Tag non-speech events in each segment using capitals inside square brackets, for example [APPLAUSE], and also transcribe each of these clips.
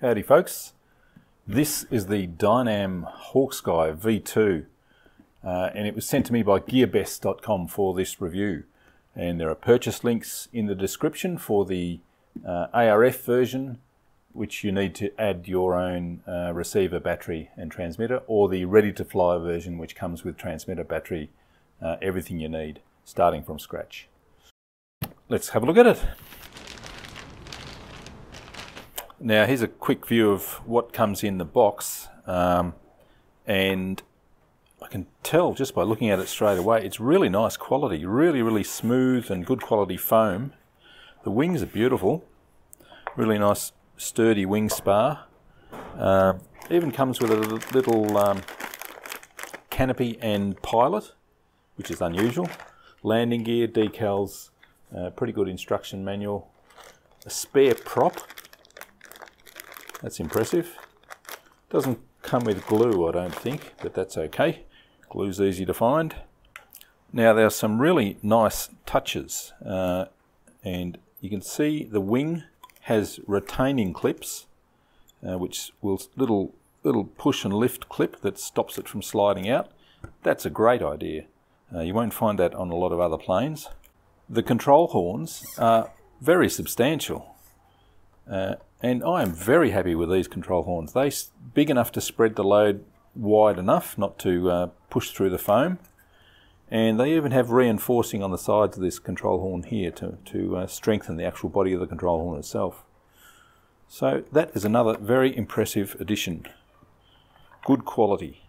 Howdy folks. This is the Dynam Hawksky V2 uh, and it was sent to me by gearbest.com for this review. And there are purchase links in the description for the uh, ARF version which you need to add your own uh, receiver battery and transmitter or the ready to fly version which comes with transmitter battery, uh, everything you need starting from scratch. Let's have a look at it. Now here's a quick view of what comes in the box um, and I can tell just by looking at it straight away it's really nice quality, really really smooth and good quality foam. The wings are beautiful, really nice sturdy wing spar. Uh, even comes with a little um, canopy and pilot, which is unusual. Landing gear, decals, uh, pretty good instruction manual. A spare prop that's impressive. Doesn't come with glue, I don't think, but that's okay. Glue's easy to find. Now there are some really nice touches, uh, and you can see the wing has retaining clips, uh, which will little little push and lift clip that stops it from sliding out. That's a great idea. Uh, you won't find that on a lot of other planes. The control horns are very substantial. And I am very happy with these control horns. They're big enough to spread the load wide enough not to uh, push through the foam. And they even have reinforcing on the sides of this control horn here to, to uh, strengthen the actual body of the control horn itself. So that is another very impressive addition. Good quality.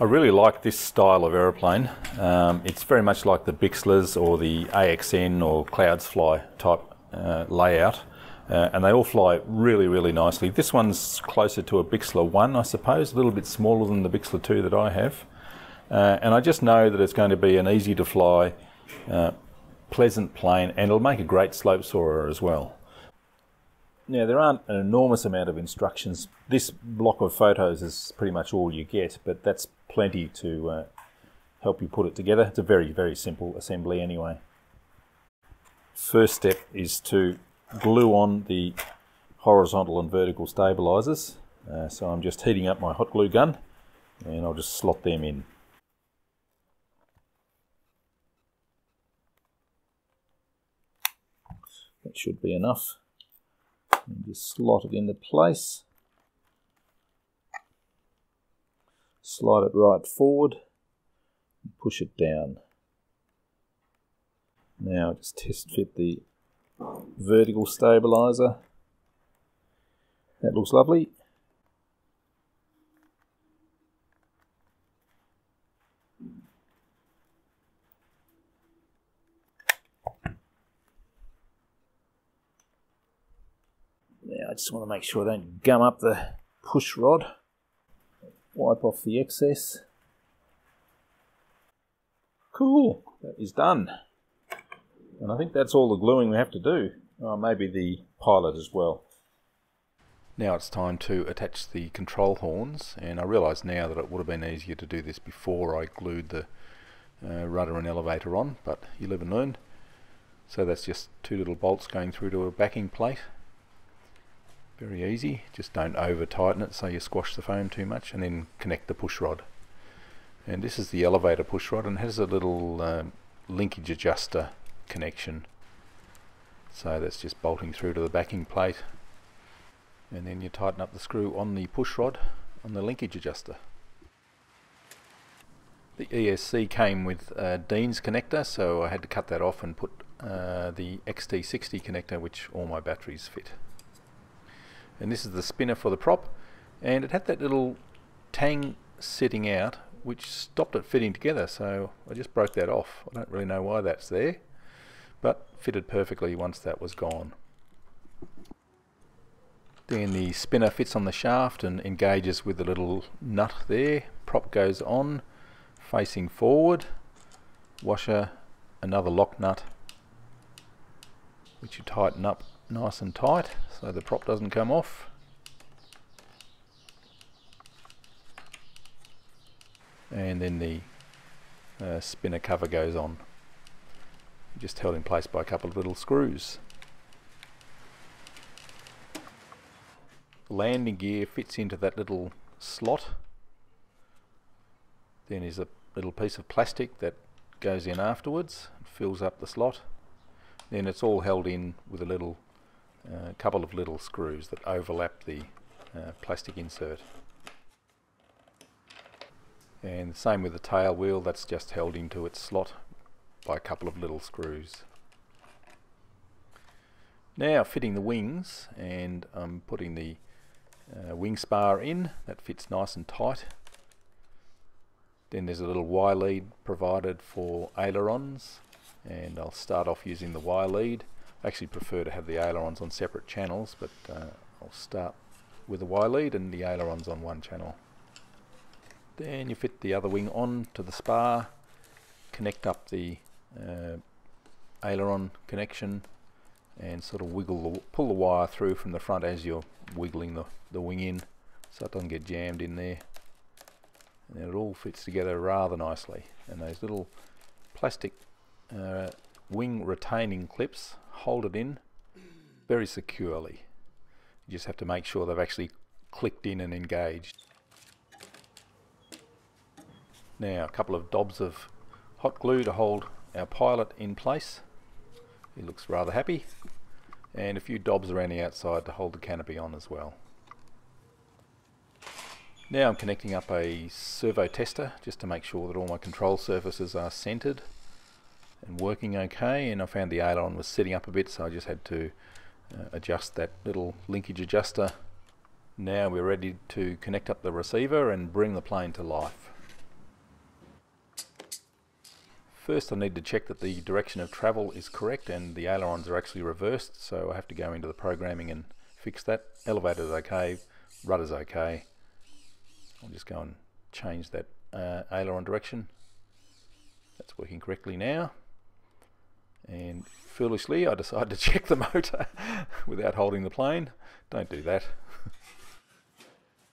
I really like this style of aeroplane. Um, it's very much like the Bixlers or the AXN or Cloudsfly type uh, layout. Uh, and they all fly really, really nicely. This one's closer to a Bixler 1, I suppose, a little bit smaller than the Bixler 2 that I have. Uh, and I just know that it's going to be an easy to fly, uh, pleasant plane, and it'll make a great slope soarer as well. Now, there aren't an enormous amount of instructions. This block of photos is pretty much all you get, but that's plenty to uh, help you put it together. It's a very, very simple assembly anyway. First step is to glue on the horizontal and vertical stabilizers. Uh, so I'm just heating up my hot glue gun and I'll just slot them in. That should be enough. And just slot it into place. Slide it right forward push it down. Now just test fit the vertical stabilizer. That looks lovely. Now I just want to make sure I don't gum up the push rod. Wipe off the excess. Cool, that is done. And I think that's all the gluing we have to do. Oh, maybe the pilot as well. Now it's time to attach the control horns and I realise now that it would have been easier to do this before I glued the uh, rudder and elevator on but you live and learn. So that's just two little bolts going through to a backing plate. Very easy, just don't over tighten it so you squash the foam too much and then connect the push rod. And this is the elevator push rod and has a little uh, linkage adjuster connection. So that's just bolting through to the backing plate and then you tighten up the screw on the push rod on the linkage adjuster. The ESC came with a Dean's connector so I had to cut that off and put uh, the XT60 connector which all my batteries fit. And this is the spinner for the prop and it had that little tang sitting out which stopped it fitting together so I just broke that off. I don't really know why that's there but fitted perfectly once that was gone. Then the spinner fits on the shaft and engages with the little nut there. Prop goes on, facing forward. Washer, another lock nut, which you tighten up nice and tight so the prop doesn't come off. And then the uh, spinner cover goes on just held in place by a couple of little screws. The landing gear fits into that little slot. Then there's a little piece of plastic that goes in afterwards, and fills up the slot. Then it's all held in with a little uh, couple of little screws that overlap the uh, plastic insert. And the same with the tail wheel, that's just held into its slot by a couple of little screws. Now fitting the wings and I'm putting the uh, wing spar in, that fits nice and tight. Then there's a little Y lead provided for ailerons and I'll start off using the Y lead. I actually prefer to have the ailerons on separate channels but uh, I'll start with the Y lead and the ailerons on one channel. Then you fit the other wing on to the spar, connect up the uh, aileron connection and sort of wiggle the, pull the wire through from the front as you're wiggling the, the wing in so it doesn't get jammed in there. And it all fits together rather nicely. And those little plastic uh, wing retaining clips hold it in very securely. You just have to make sure they've actually clicked in and engaged. Now a couple of dobs of hot glue to hold our pilot in place he looks rather happy and a few dobs around the outside to hold the canopy on as well now I'm connecting up a servo tester just to make sure that all my control surfaces are centered and working okay and I found the aileron was sitting up a bit so I just had to uh, adjust that little linkage adjuster. Now we're ready to connect up the receiver and bring the plane to life. First I need to check that the direction of travel is correct and the ailerons are actually reversed so I have to go into the programming and fix that. Elevator is okay, rudder's okay, I'll just go and change that uh, aileron direction. That's working correctly now. And foolishly, I decided to [LAUGHS] check the motor [LAUGHS] without holding the plane. Don't do that.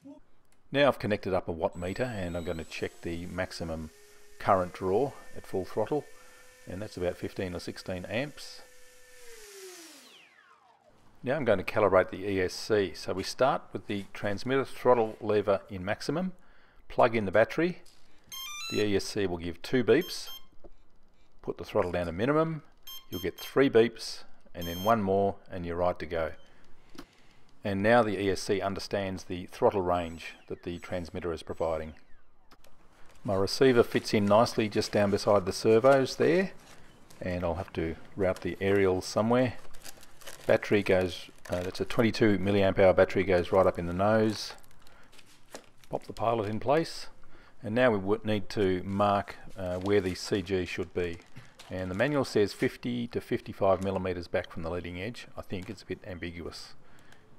[LAUGHS] now I've connected up a watt meter and I'm going to check the maximum current draw at full throttle. And that's about 15 or 16 amps. Now I'm going to calibrate the ESC. So we start with the transmitter throttle lever in maximum, plug in the battery, the ESC will give two beeps, put the throttle down to minimum, you'll get three beeps and then one more and you're right to go. And now the ESC understands the throttle range that the transmitter is providing. My receiver fits in nicely just down beside the servos there and I'll have to route the aerial somewhere battery goes, uh, it's a 22 milliamp hour battery goes right up in the nose. Pop the pilot in place and now we would need to mark uh, where the CG should be. And the manual says 50 to 55 millimeters back from the leading edge. I think it's a bit ambiguous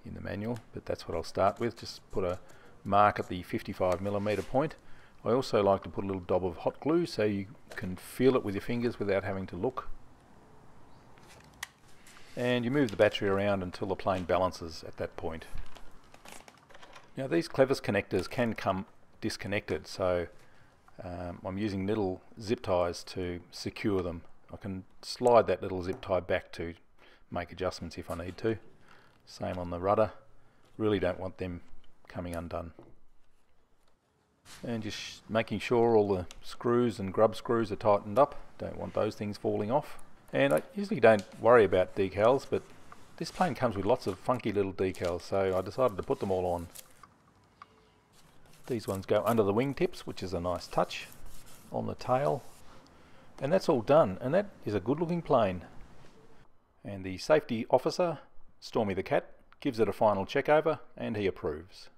in the manual, but that's what I'll start with. Just put a mark at the 55 millimeter point. I also like to put a little dob of hot glue so you can feel it with your fingers without having to look and you move the battery around until the plane balances at that point. Now these clevis connectors can come disconnected so um, I'm using little zip ties to secure them. I can slide that little zip tie back to make adjustments if I need to. Same on the rudder. Really don't want them coming undone. And just making sure all the screws and grub screws are tightened up. Don't want those things falling off. And I usually don't worry about decals, but this plane comes with lots of funky little decals, so I decided to put them all on. These ones go under the wingtips, which is a nice touch on the tail. And that's all done, and that is a good looking plane. And the safety officer, Stormy the Cat, gives it a final check over, and he approves.